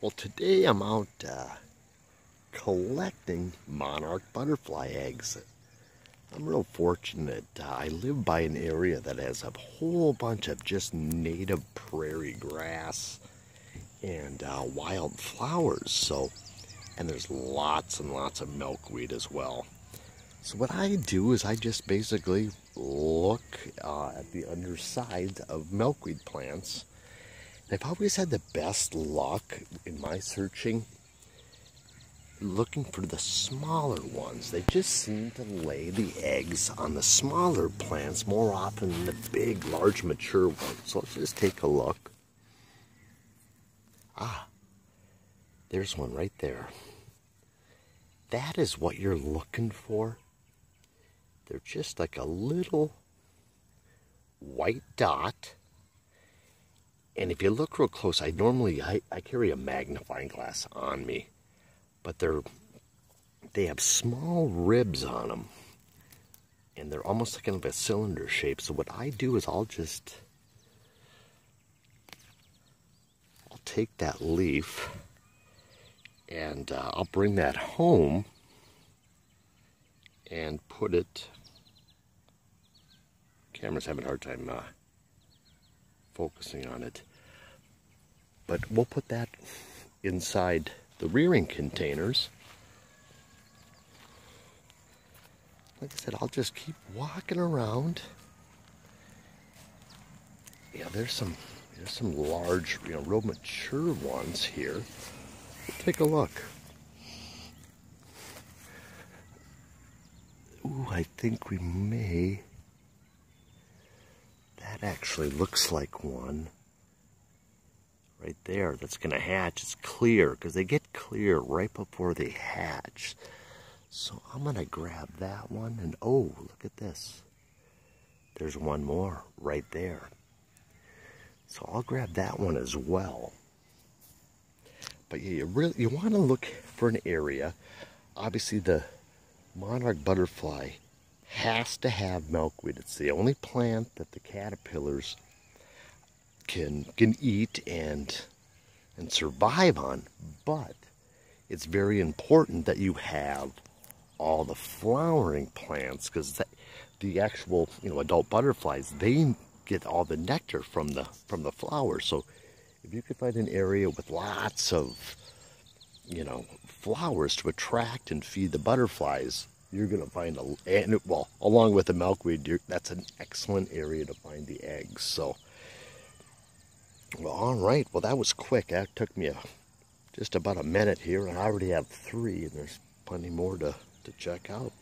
Well, today I'm out uh, collecting monarch butterfly eggs. I'm real fortunate. Uh, I live by an area that has a whole bunch of just native prairie grass and uh, wild flowers. So, and there's lots and lots of milkweed as well. So what I do is I just basically look uh, at the undersides of milkweed plants I've always had the best luck in my searching looking for the smaller ones. They just seem to lay the eggs on the smaller plants more often than the big, large, mature ones. So let's just take a look. Ah, there's one right there. That is what you're looking for. They're just like a little white dot and if you look real close, I normally I, I carry a magnifying glass on me, but they're they have small ribs on them, and they're almost like kind of a cylinder shape. So what I do is I'll just I'll take that leaf and uh, I'll bring that home and put it. Camera's having a hard time uh, focusing on it. But we'll put that inside the rearing containers. Like I said, I'll just keep walking around. Yeah, there's some there's some large, you know, real mature ones here. Take a look. Ooh, I think we may. That actually looks like one right there that's going to hatch. It's clear because they get clear right before they hatch. So I'm going to grab that one and oh, look at this. There's one more right there. So I'll grab that one as well. But yeah, you really you want to look for an area. Obviously the monarch butterfly has to have milkweed. It's the only plant that the caterpillars can can eat and and survive on, but it's very important that you have all the flowering plants because the actual you know adult butterflies they get all the nectar from the from the flowers. So if you could find an area with lots of you know flowers to attract and feed the butterflies, you're going to find a and well along with the milkweed that's an excellent area to find the eggs. So. Well, all right. Well, that was quick. That took me a, just about a minute here, and I already have three, and there's plenty more to, to check out.